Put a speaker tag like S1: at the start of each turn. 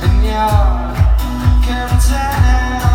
S1: Dnia, kiedy